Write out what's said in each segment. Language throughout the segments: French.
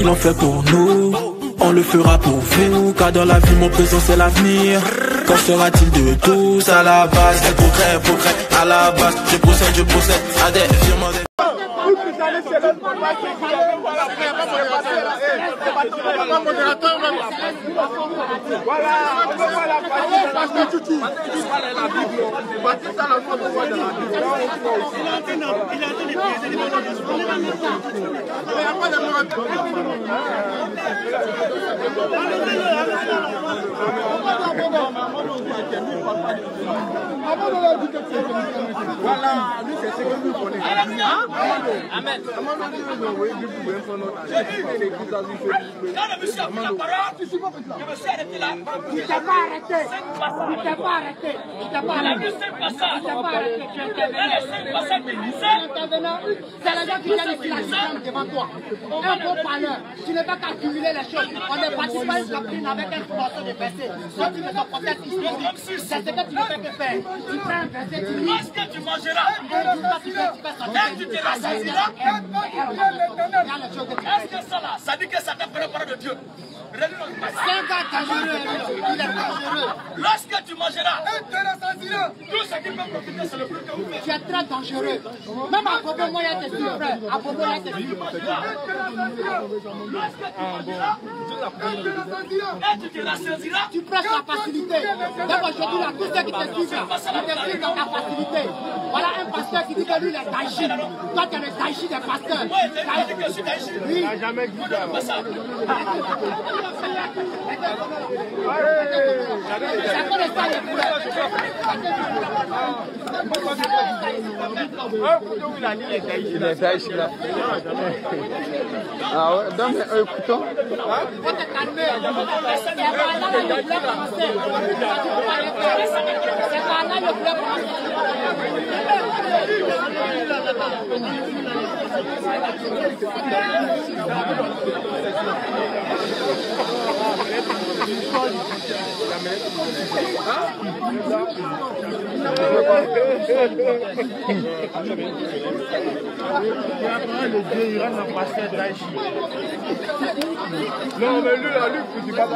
il en fait pour nous. On le fera pour vous, car dans la vie, mon présent c'est l'avenir. Quand sera-t-il de tous à la base? Des progrès, progrès, à la base. Je procède, je procède à des. Voilà, on Voilà, c'est ce que nous connaissons. Quand le monsieur a pris la parole, je me suis arrêté là. Il t'a pas arrêté. Il t'a pas arrêté. Il t'a pas Il a arrêté. Il t'a pas arrêté. Tu es Dans les cinq passages qui disaient, intervenant. C'est les gens qui viennent ici la jambe devant toi. Un beau parleur. Tu ne peux qu'accumuler les choses. On est parti par une doctrine avec un morceau de verset. Toi, tu mets ton historique. C'est ce que tu ne fais que faire. Tu prends un verset, tu lis. tu mangeras, jour, toi, tu tu sortir. et tu te rassasiras, Est-ce que ça là, ça dit que Satan prend la parole de Dieu? Il est dangereux. Lorsque tu mangeras, tout ce qui peut profiter, c'est le fruit que vous faites. Tu es très dangereux. Même à propos, moi, il y a tes filles, frère. À propos, il y a tes filles. Lorsque tu mangeras, et tu te rassasiras, Tu prêches la facilité. Donc aujourd'hui, là, tous ceux qui te suivent, là, ils te suivent dans la facilité. Voilà un pasteur qui dit que lui, il est taïchi. Toi, tu es le taïchi des pasteurs. moi, dit que je suis taïchi. Oui. Jamais dit ça. Pas Il est là, ici, là. Ah ouais, donne un couteau. Thank you. Non, mais lui, là, lui, il pas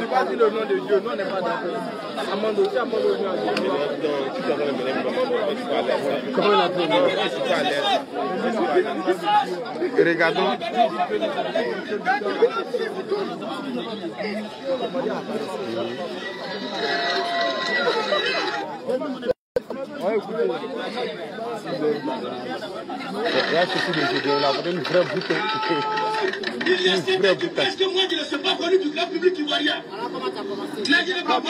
il pas dit le nom de Dieu. Nous, on n'est pas d'accord. Amande aussi, amande aussi. Comment il a pris Regardons. Ouais, écoutez. Là, c'est une vraie. Il moi je ne suis pas connu du grand public ivoirien. Là, je pas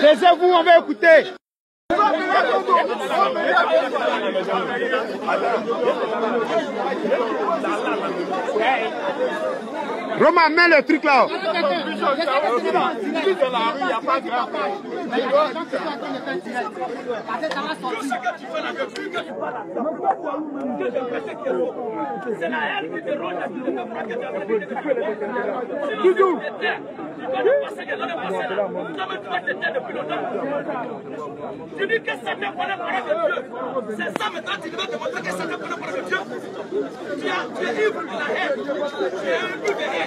Laissez-vous, on va écouter. Romain, mets le truc là. Tu dis que ça n'est pas la parole de Dieu. C'est ça maintenant, tu dois te montrer que ça n'est pas la parole de Dieu. Tu as- es de la haine. Tu es de haine.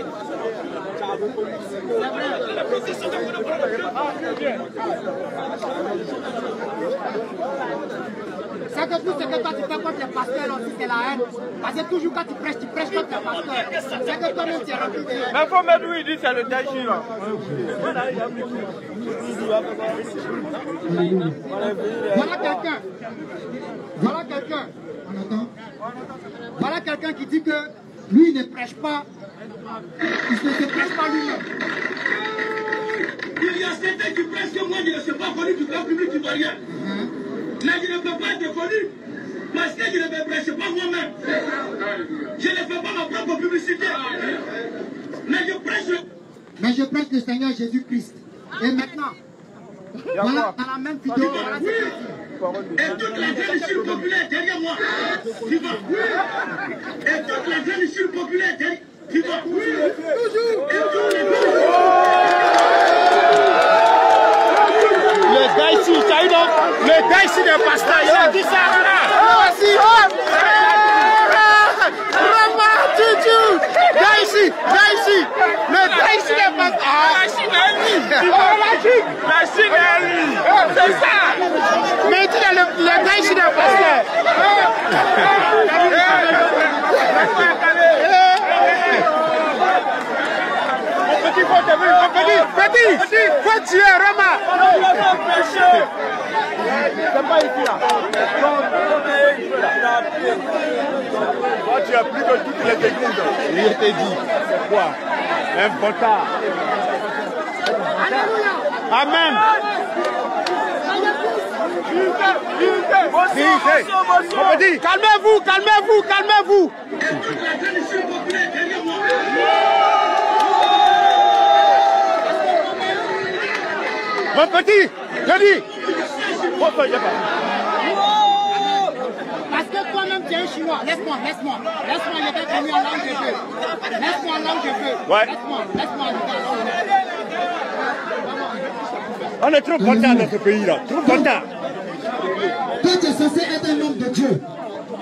C'est que tout ce que toi tu fais contre les pasteurs aussi, c'est la haine. Parce que toujours quand tu prêches, tu prêches contre les pasteurs. C'est que toi-même tu es rempli de haine. Mais faut mettre où il dit c'est le Daïchi là. Voilà quelqu'un. Voilà quelqu'un. Voilà quelqu'un qui dit que lui il ne prêche pas. Il se prêche pas lui-même. Il y a certains qui prêchent que moi je ne suis pas connu du grand public ivoirien. Mais je ne peux pas être connu parce que je ne me prêche pas moi-même. Je ne fais pas ma propre publicité. Mais je prêche. Mais je prêche le Seigneur Jésus-Christ. Et maintenant, voilà dans la même vidéo, voilà. Et toute la grande populaire derrière moi. Tu Et toute la grande derrière. Tu vois Toujours. Le eu donc le pasteurs. Il a dit ça. Voilà. Voici. La Chine est lui. C'est ça. Mais tu as le, le gars ici dans pasteur. Mon petit faut te voir. Petit, tuer Rama. C'est pas ici là. Toi, tu as plus que toutes les églises. Il te dit, c'est quoi? Un bâtard. Amen. Calmez-vous, calmez-vous, calmez-vous. Mon petit, je dis. Pourquoi il Parce que toi-même, tu es un chinois. Laisse-moi, laisse-moi. Laisse-moi, il est connu en langue de feu. Laisse-moi en langue de feu. Ouais. Laisse-moi, laisse-moi. On est trop content dans ce pays-là. Trop content. Toi, tu es censé être un homme de Dieu.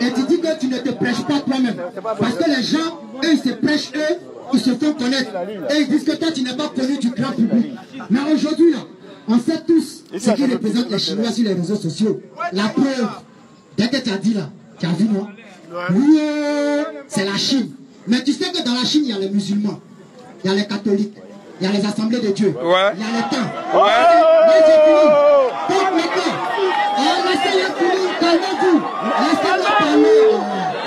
Et tu dis que tu ne te prêches pas toi-même. Parce que les gens, eux, ils se prêchent, eux, ils se font connaître. Et ils disent que toi, tu n'es pas connu du grand public. Mais aujourd'hui, là, on sait tous ce qui représente les Chinois sur les réseaux sociaux. La preuve, dès que tu as dit là, tu as vu, non? Oui, c'est la Chine. Mais tu sais que dans la Chine, il y a les musulmans, il y a les catholiques, il y a les assemblées de Dieu, Ouais. il y a les temps. Laissez-les finir, calmez-vous. Laissez-les parler.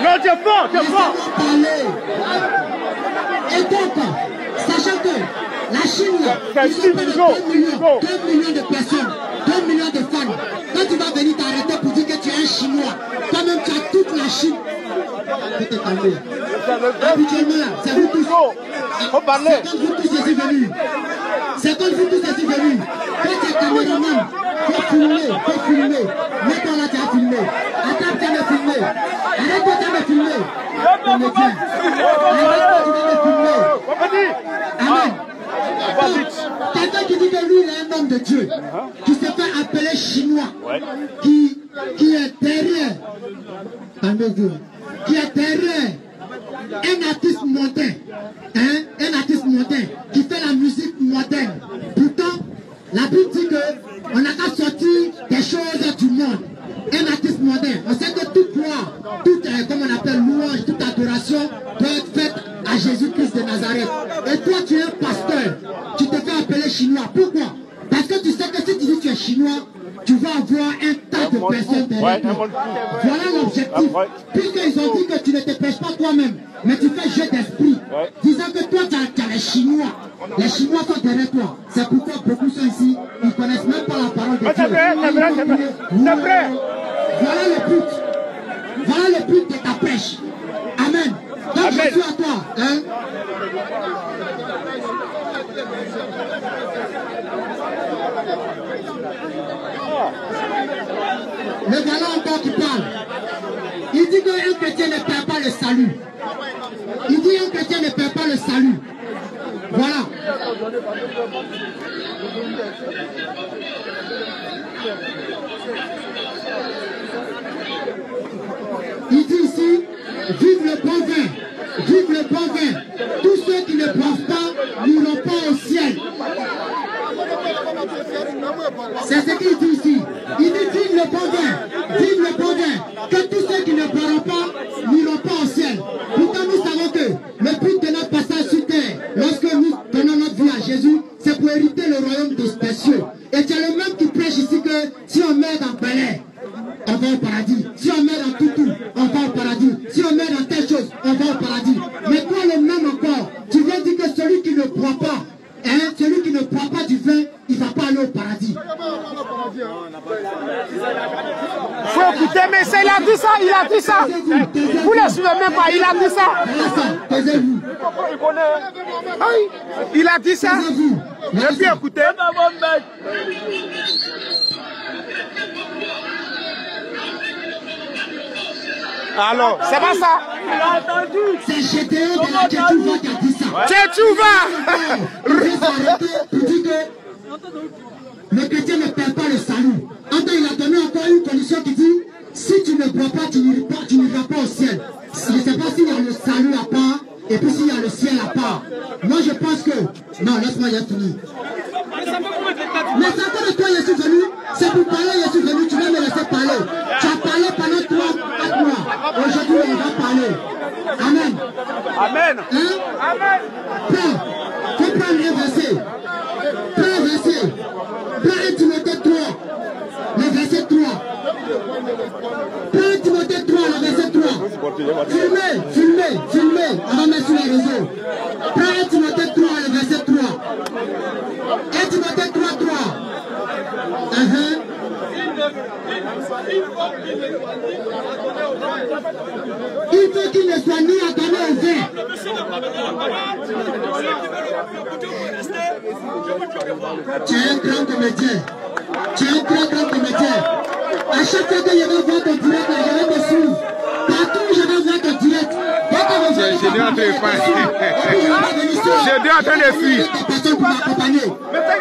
Non, tu es fort, tu es fort. Laissez-les parler. Et donc, sachant que la Chine, ils ont de Hugo, 2 millions, Hugo. 2 millions de personnes, 2 millions de fans. Quand tu vas venir t'arrêter pour dire que tu es un Chinois, toi-même tu as toute la Chine. Faut te calmer. Habituellement, là, c'est vous tous. Faut parler. C'est quand vous tous ici venus. C'est quand vous tous ici venus. Quand tu es caméraman, faut filmer, faut filmer. Mets-toi là, tu as filmé. Attrape, tu as filmé. Arrête-toi, tu as filmé. Comédien. Arrête-toi, tu as filmé. Amen. Quelqu'un qui dit que lui, il est un homme de Dieu, qui se fait appeler chinois, qui, qui est derrière, qui est derrière un artiste mondain, hein, un artiste mondain, qui fait la musique moderne. Pourtant, la Bible dit que on n'a qu'à sortir des choses du monde. Un artiste moderne. On sait que toute gloire, toute, euh, comme on appelle louange, toute adoration doit être faite à Jésus-Christ de Nazareth. Et toi, tu es un pasteur. Tu te fais appeler chinois. Pourquoi? Parce que tu sais que si tu dis que tu es chinois, tu vas avoir un de personnes derrière toi. Voilà l'objectif. Puisqu'ils ont dit que tu ne te pêches pas toi-même, mais tu fais jeu d'esprit. Disant que toi, tu as, les Chinois. Les Chinois sont derrière toi. C'est pourquoi beaucoup sont ici. Ils ne connaissent même pas la parole de Dieu. c'est vrai, c'est vrai, c'est vrai. C'est vrai. Voilà le but. Voilà le but de ta pêche. Amen. Donc Amen. je suis à toi. Hein? Le voilà encore qui parle. Il dit qu'un chrétien ne perd pas le salut. Il dit pas le salut. Voilà. Il dit ici, vive le bon vin, vive le bon vin. Tous ceux qui ne boivent pas n'iront pas au ciel. C'est ce qu'il dit ici. Il dit vive le bon vin, vive le bon vin. Que tous ceux qui ne boiront pas n'iront pas au ciel. Pourtant nous savons que le but de notre passage sur terre, lorsque nous donnons notre vie à Jésus, c'est pour hériter le royaume des spéciaux. Et tu es le même qui prêche ici que si on meurt dans Bel Air, on va au paradis. Si on meurt dans Toutou, on va au paradis. Si on meurt dans telle chose, on va au paradis. Mais toi, le même encore, tu viens dire que celui qui ne boit pas, hein, celui qui ne boit pas du vin, il ne va pas aller au paradis. Faut écouter, mais c'est, il a dit ça, il a dit ça. Vous ne suivez même pas, il a dit ça. Ça, taisez-vous. Aïe, il a dit ça. Taisez-vous. J'ai pu écouter. Alors, c'est pas ça. C'est Gédéon de la qui a dit ça. C'est tout va. Il veut s'arrêter pour dire que le chrétien ne perd pas le salut. Attends, il a donné encore une condition qui dit si tu ne bois pas, tu n'iras pas, tu n'iras pas au ciel. il y a. Mais c'est que de toi, je suis venu, c'est pour parler, je suis venu, tu vas me laisser parler. Tu as parlé pendant trois, quatre mois. Aujourd'hui, on va parler. Amen. Amen. Hein? Amen. Prends, faut prendre le verset. Prends le verset. Prends Timothée 3, le verset 3. Prends Timothée 3, le verset 3. Filmez, filmez, filmez. On va mettre sur les réseaux. Il faut qu'il ne soit ni adonné au vin. Tu es un grand comédien. Tu es un très grand comédien. À chaque fois que je vais voir ton direct, je vais te suivre. Partout où je vais voir ton direct. je dit en train de faire. J'ai dit en train de fuir.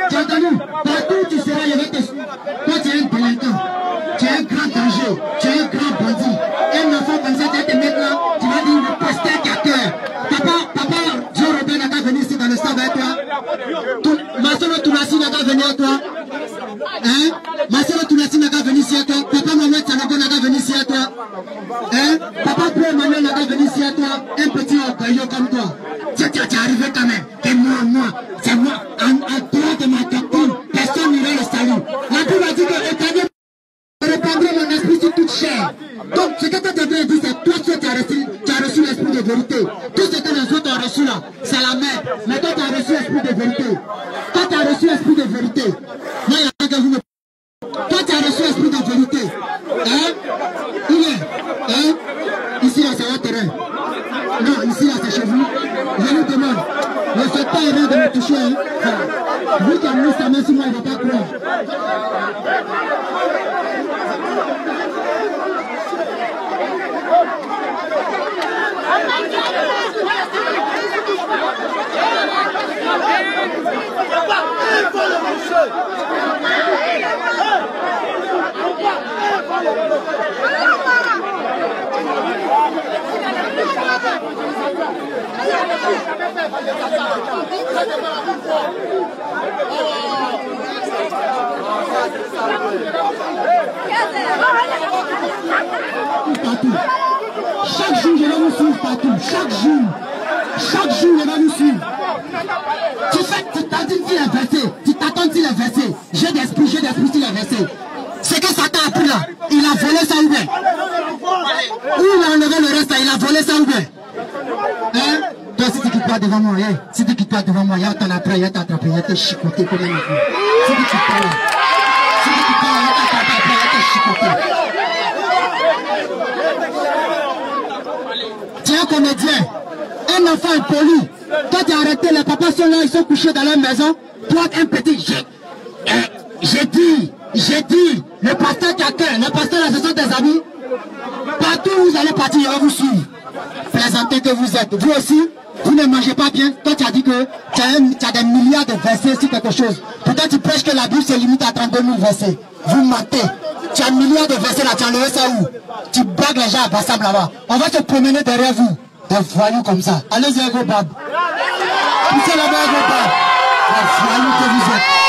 Tu as entendu Partout où tu seras, je vais te suivre. Toi, tu es un délinquant. veni hata eh? Masema tunasina ka veni si hata papa mama tanagona ka veni si hata eh? Donc, ce que tu devrais dire, c'est toi, tu as reçu, reçu l'esprit de vérité. Tout ce que les autres ont reçu là, c'est la merde. Mais toi, tu as reçu l'esprit de vérité. Toi, tu as reçu l'esprit de vérité. Moi, il y a vous. Toi, tu as reçu l'esprit de vérité. Hein? Il est. Hein? Ici, là, c'est votre terrain. Non, ici, là, c'est chez vous. Je vous demande, ne faites pas erreur de me toucher. Hein? Vous qui avez mis sa main sur moi, il ne va pas croire. Chaque jour, je vais vous suivre partout. Chaque jour. Chaque jour, je vais vous suivre. Tu fais, tu les. Tu t'attends versets. J'ai d'esprit, j'ai d'esprit sur les versets. C'est que Satan a pris là. Il a volé ça ou Où il a enlevé le reste il a volé ça ou Hein? Toi, si tu quittes pas devant moi, si tu quittes devant moi, il y a ton après, il y a t'attraper, il y a te chicoter comme un enfant. Si tu quittes pas là, si tu quittes pas là, il y a t'attraper il y a te chicoter. Un comédien, un enfant impoli. Toi, tu as arrêté, les papas sont là, ils sont couchés dans leur maison. Toi, un petit, hein, j'ai dit, j'ai dit, le pasteur cœur, le pasteur là, ce sont tes amis. Partout où vous allez partir, va vous suivre. Présentez que vous êtes. Vous aussi, vous ne mangez pas bien. Toi, tu as dit que tu as, des milliards de versets sur quelque chose. Peut-être tu prêches que la Bible se limite à 32 000 versets. Vous mentez. Tu as un milliard de versets là, tu as enlevé ça où? Tu braques les gens à Bassam là-bas. On va se promener derrière vous. Des voyous comme ça. Allez-y, gros bab. Poussez là-bas, un gros bab. Des voyous que vous êtes.